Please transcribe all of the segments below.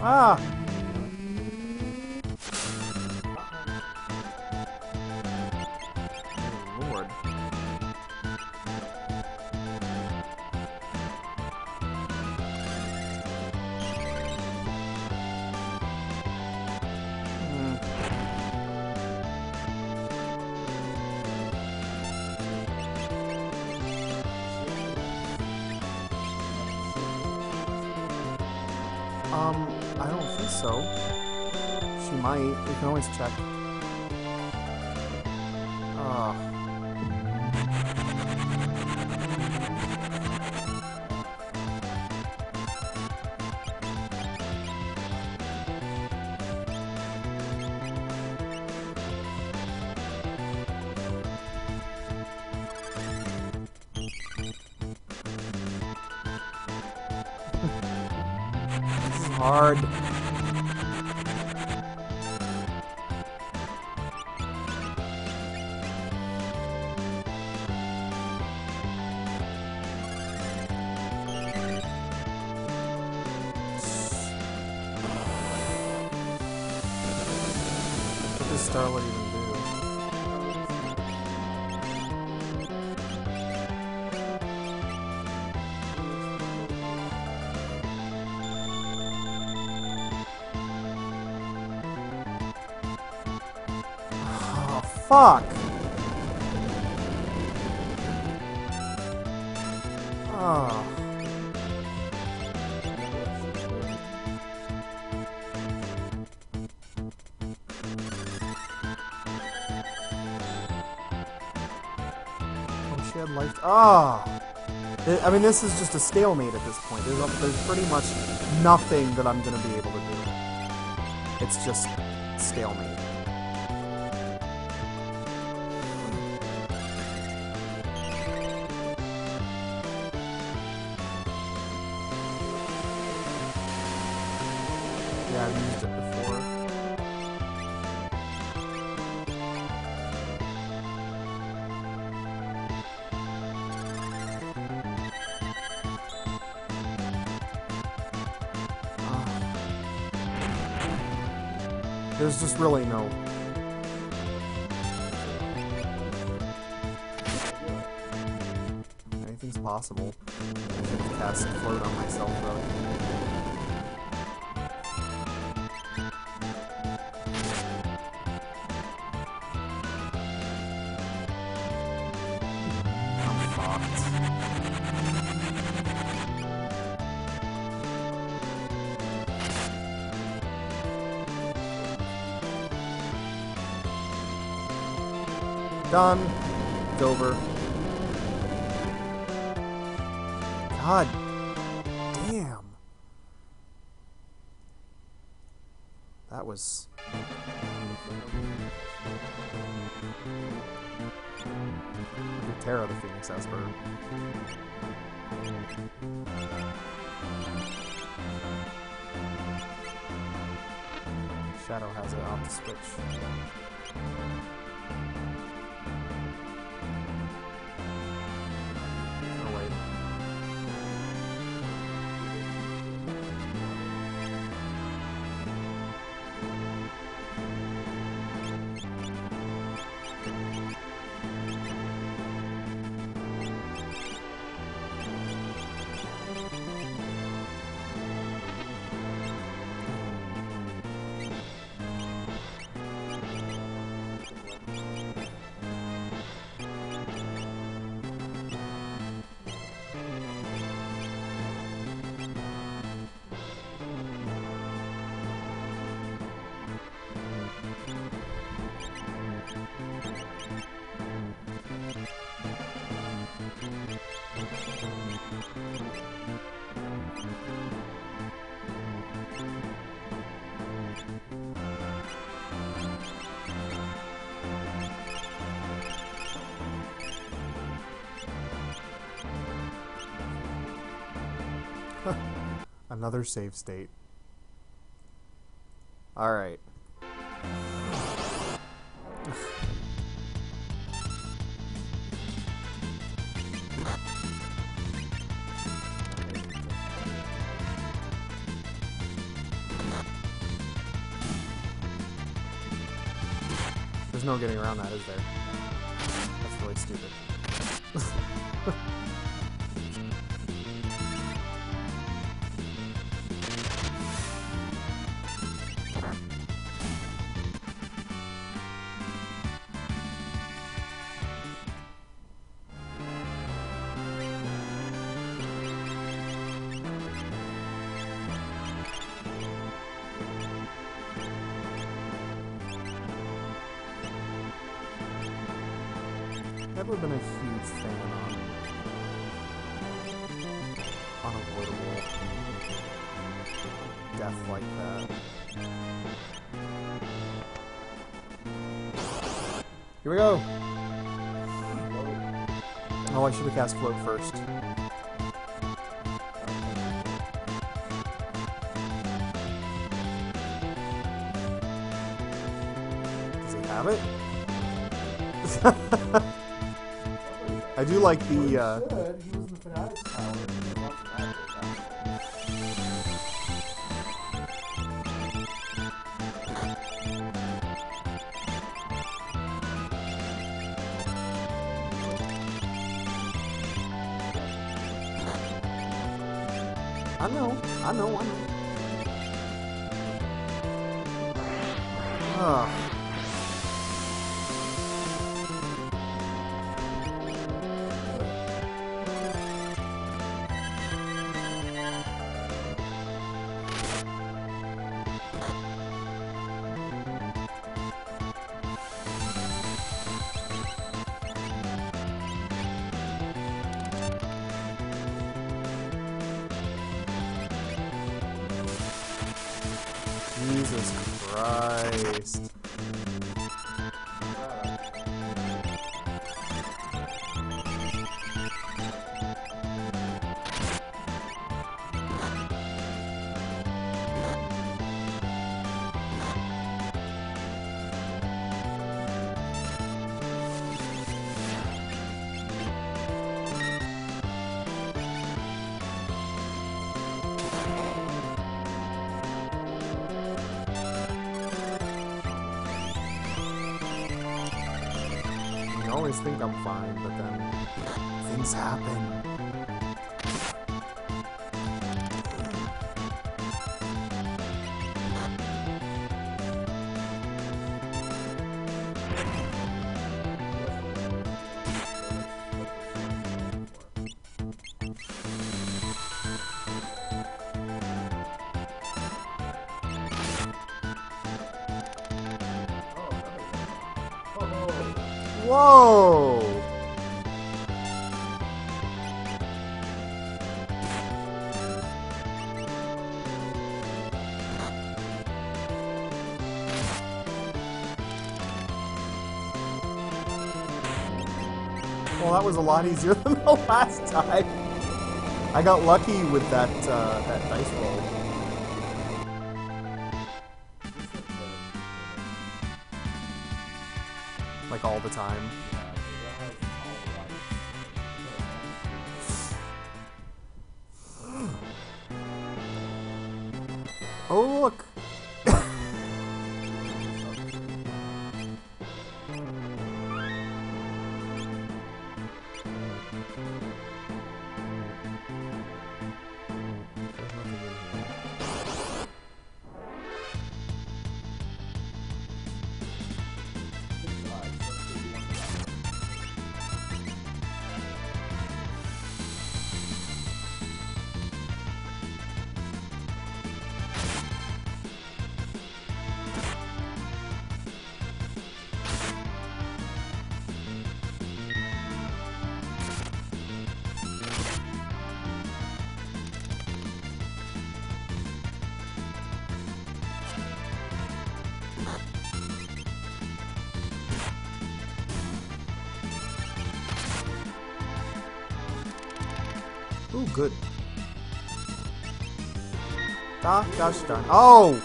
Ah! Think so. She might. We can always check. Ah. Hard. Starlight even do? Oh, fuck! Oh. Had life. Oh! Ah. I- mean, this is just a stalemate at this point. There's, there's pretty much nothing that I'm gonna be able to do. It's just stalemate. Yeah, I've used it There's just really no. Anything's possible. I should cast float on myself though. Done. It's over. God damn. That was. Terra the Phoenix Esper. Shadow has it off the switch. Another save state. Alright. There's no getting around that, is there? That's really stupid. Never been a huge fan on unavoidable death like that. Here we go. Oh, I should have cast float first. Does he have it? I do like the, uh. I know, I know, I know. Ugh. Jesus Christ. Always think I'm fine, but then things happen. Whoa! Well, that was a lot easier than the last time. I got lucky with that uh, that dice roll. Like all the time. Oh look! Ooh, good. Ah, gosh darn. Oh!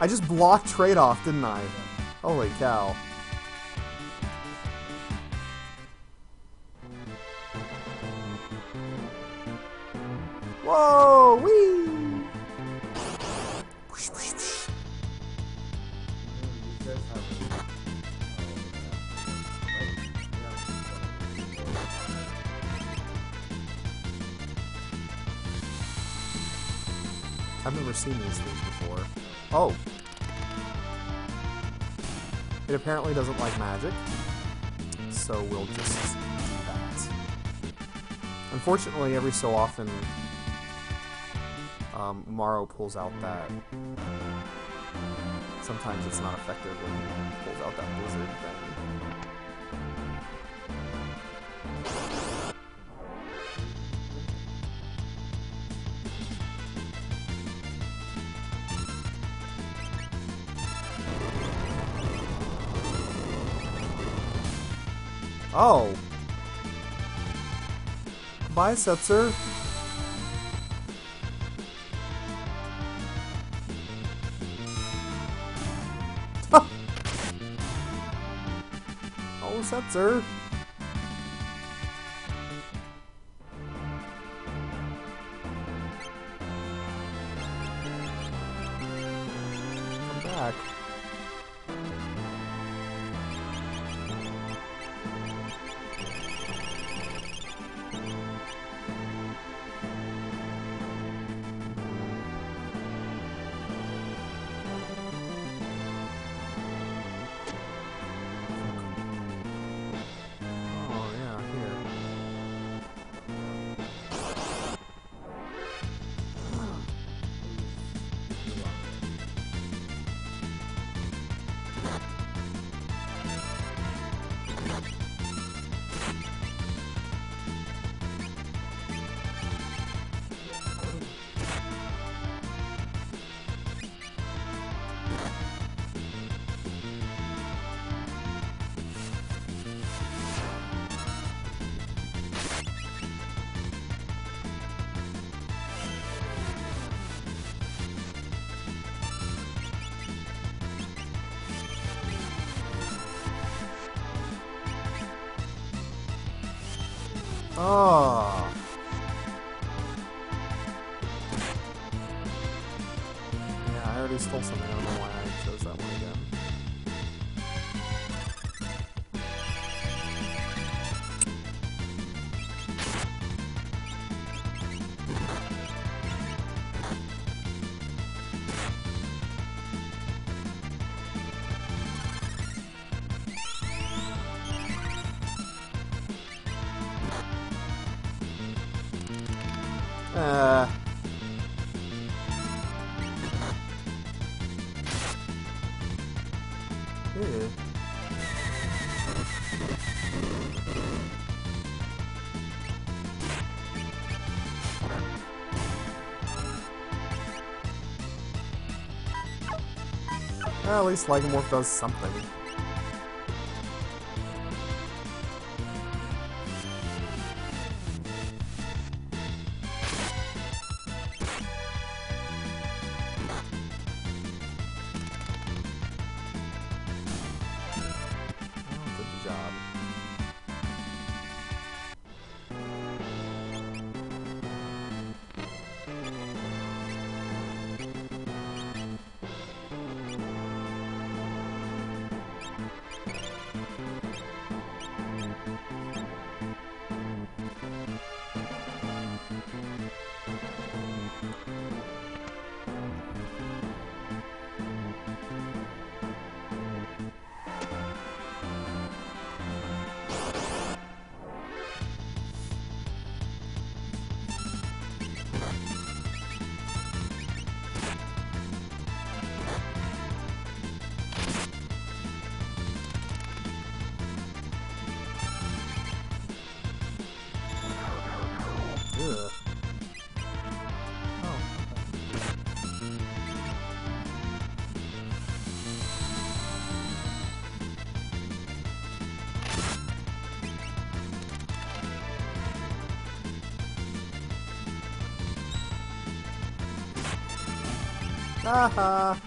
I just blocked trade off, didn't I? Holy cow. I've never seen these things before. Oh. It apparently doesn't like magic, so we'll just do that. Unfortunately, every so often, um, Umaro pulls out that. Sometimes it's not effective when he pulls out that blizzard thing. Oh. Bye, Setzer. oh, Setzer. Oh. Yeah, I already stole something. I don't know why I chose that one Uh. Well, at least Lycomorph does something. 啊哈。